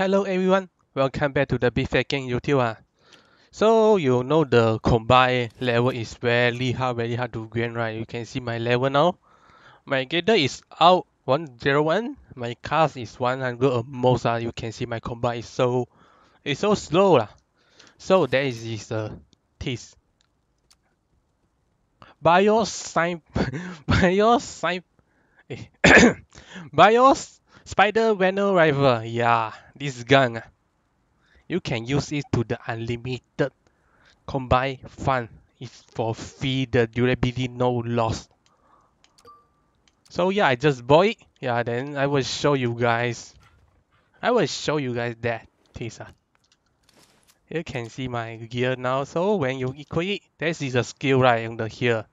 Hello everyone, welcome back to the Big Fat Game YouTube. Ah. So you know the combat level is very hard, very hard to grind, right? You can see my level now. My gather is out 101, my cast is 100 almost. Ah. You can see my combat is so it's so slow. Ah. So that is this uh, tease. Biosyn Biosyn BioT Spider Venom Rifle. Yeah, this gun. Ah, you can use it to the unlimited combine fun. It's for free, the durability no loss. So yeah, I just bought it. Yeah, then I will show you guys. I will show you guys that teaser. You can see my gear now. So when you equip it, this is a skill right the here.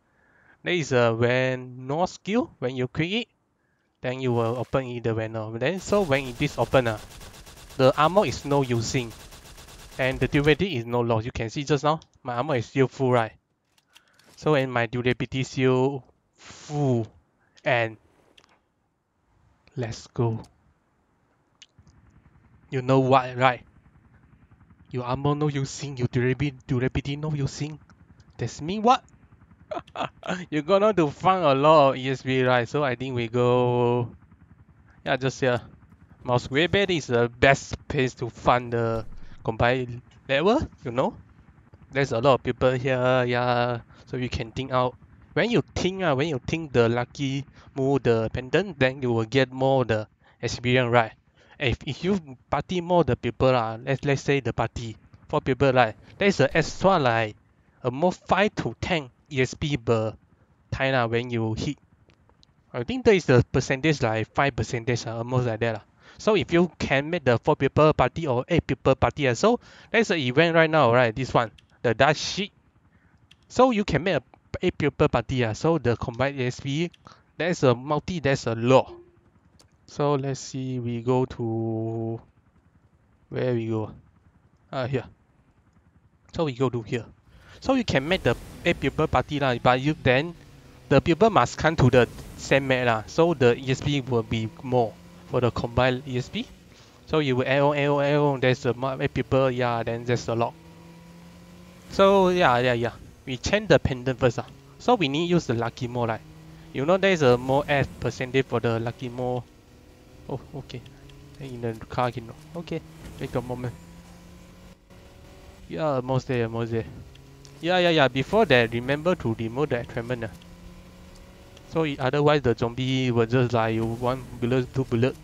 There is a when no skill. When you equip it, then you will open it the Venom. Then so when it is open, uh, the armor is no using. And the durability is no loss. You can see just now, my armor is still full, right? So and my durability still full. And let's go. You know what, right? Your armor no using, your durability, durability no using. That's mean what? You're gonna to find a lot of right? So I think we go... Yeah, just here. Mouse Bed is the best place to find the combat level, you know? There's a lot of people here, yeah. So you can think out. When you think, uh, when you think the lucky move the pendant, then you will get more the experience, right? If, if you party more the people, uh, let's, let's say the party, four people, right? There's an extra like a more 5 to 10 ESP per time uh, when you hit. I think there is the percentage like 5 percentage, uh, almost like that. Uh. So if you can make the 4 people party or 8 people party, uh, so there's an event right now, right? This one, the Dutch sheet. So you can make a 8 people party, uh, so the combined ESP, there's a multi, there's a lot. So let's see, we go to, where we go? Uh, here. So we go to here. So you can make the 8 people party lah, but you then the people must come to the same map lah. So the ESP will be more for the combined ESP. So you will on, add on, there's a 8 people, yeah, then there's a lot. So yeah, yeah, yeah. We change the pendant first. Uh. So we need use the lucky more right? You know there's a more F percentage for the lucky more. Oh, okay. In the car, you know. Okay, wait a moment. Yeah, almost there, almost there. Yeah, yeah, yeah. Before that, remember to remove the attribute. Uh. So otherwise the zombie will just like one bullet, two bullet.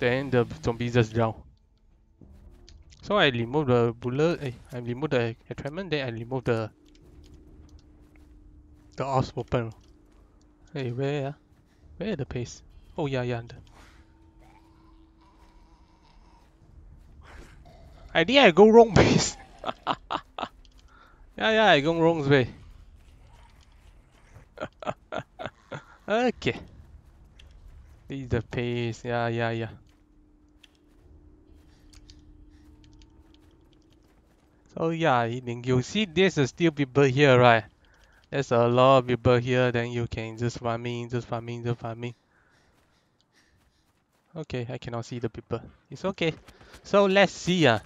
Then the zombie just drown. So I remove the bullet, eh, I remove the attribute, then I remove the the ops open. Hey, where? Uh? Where the pace? Oh yeah, yeah. I think I go wrong place. yeah, yeah, I go wrong way. Okay. This is the pace. Yeah, yeah, yeah. So yeah, you see there's still people here, right? There's a lot of people here, then you can just farming, just farming, just farming. Okay, I cannot see the people. It's okay. So let's see. Uh.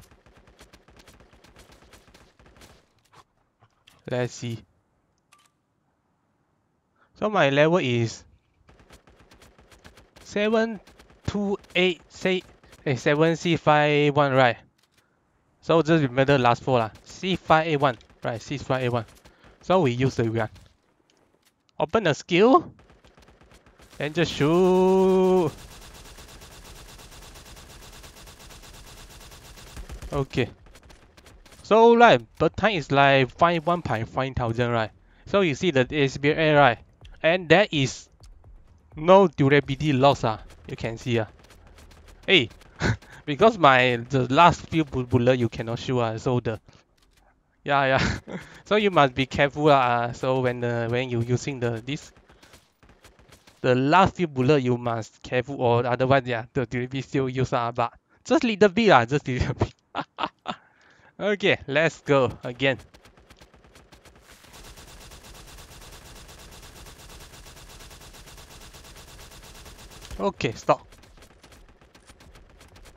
Let's see. So my level is 728 say eh, 7C51 right. So just remember last four lah. C5A1 right C5A1. So we use the gun. Open the skill and just shoot. Okay. So right, but time is like 5 1.5 thousand right. So you see the SBA right and there is no durability loss ah you can see ah. Hey because my the last few bullet you cannot shoot ah so the yeah yeah. So you must be careful ah so when the when you using the this the last few bullet you must careful or otherwise yeah the durability still use ah but just little bit ah just little bit. Okay let's go again Okay, stop.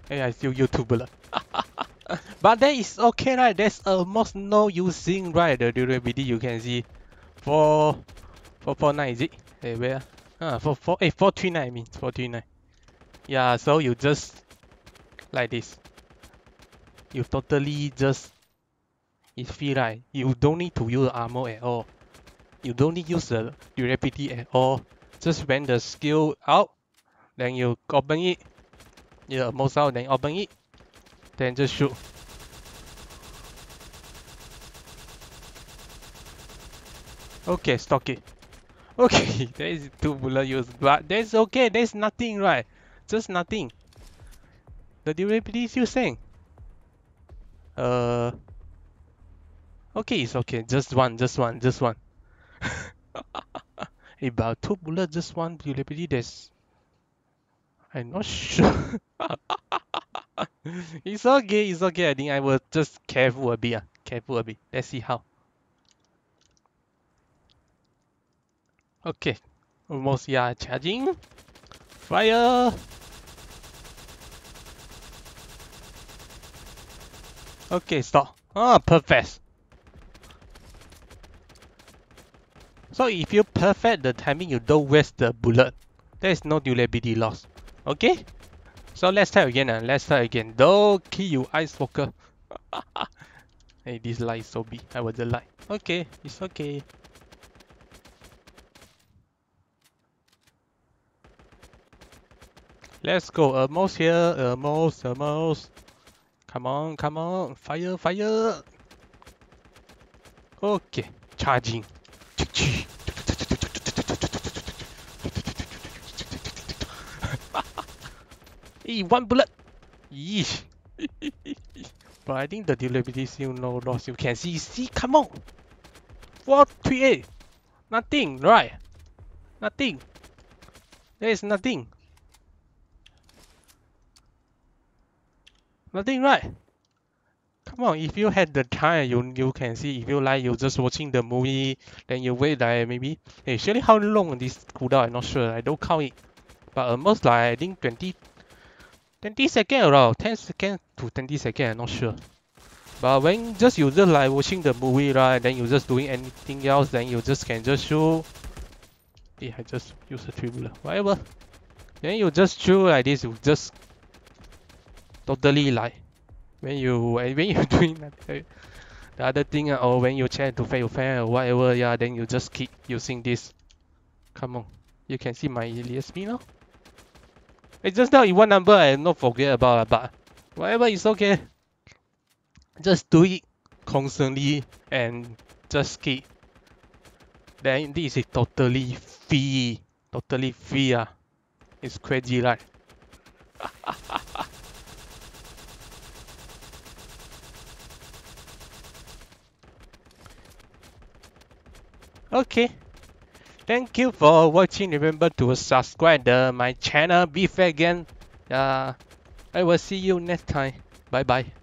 Hey, I still YouTuber. but that is okay, right? There's almost no using, right? The durability you can see. For 449 is it? Hey, where? Ah, for four, eh, 439 I mean, 439. Yeah, so you just like this. You totally just it feel like you don't need to use armor at all. You don't need to use the durability at all. Just when the skill out, then you open it. Yeah, most out, then open it. Then just shoot. Okay, stock it. Okay, there is two bullet use, but that's okay, there's nothing right. Just nothing. The durability is still saying. Uh Okay, it's okay. Just one, just one, just one. About two bullet, just one durability, that's I'm not sure. it's okay, it's okay. I think I will just careful a bit. Uh. Careful a bit. Let's see how. Okay. Almost, yeah, charging. Fire! Okay, stop. Ah, perfect. So if you perfect the timing, you don't waste the bullet. There is no durability loss. Okay? So let's try again. Uh. Let's try again. Don't kill you, Ice Walker. hey, this light is so big. I was a light. Okay, it's okay. Let's go. Almost here. Almost, almost. Come on, come on. Fire, fire. Okay. Charging. Hey, one bullet. Yeesh. but I think the durability still no loss. You can see, see, come on. 438. Nothing, right? Nothing. There is nothing. Nothing right. Come on, if you had the time, you you can see. If you like, you just watching the movie, then you wait like maybe. Hey, actually, how long this cooldown? I'm not sure. I don't count it, but almost like I think 20, 20 seconds around, 10 seconds to 20 seconds. I'm not sure. But when just you just like watching the movie, right? Then you just doing anything else, then you just can just show. Yeah, I just use a tribula, whatever. Then you just show like this. You just totally like when you when you doing the other thing uh, or when you try to fail fail or whatever yeah then you just keep using this come on you can see my ESP now just now in one number I not forget about but whatever is okay. Just do it constantly and just keep. Then this is totally free totally free ah. It's crazy right? Okay. Thank you for watching. Remember to subscribe to my channel. Be fair again. Uh, I will see you next time. Bye bye.